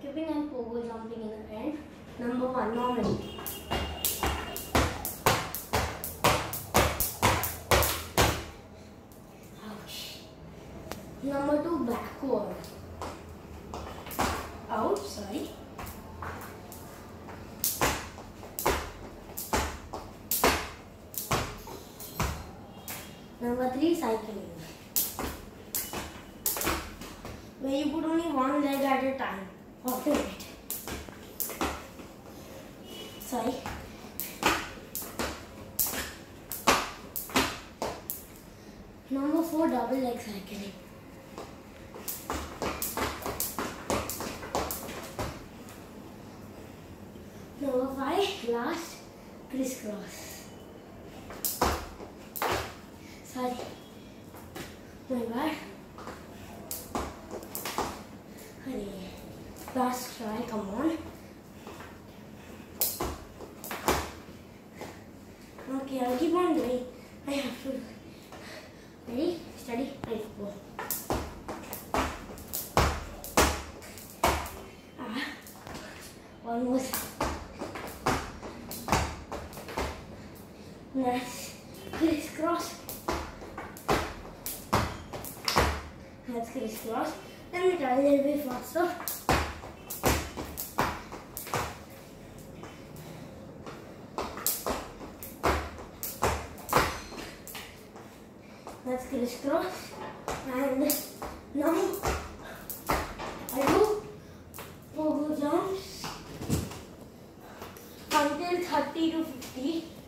Skipping and pogo jumping in the end. Number one, normally. Ouch. Number two, backward. Out, sorry. Number three, cycling. Where you put only one leg at a time. Oh, Alternate. Sorry. Number four, double leg cycling. Number five, last, crisscross. Sorry. My bad. Last try, come on. Okay, I'll keep on doing. I have to. Ready? Steady, ready, go. Ah, almost. Next, cross. Let's crisscross. Let me try a little bit faster. Let's get a cross. And now I do pogo jumps until 30 to 50.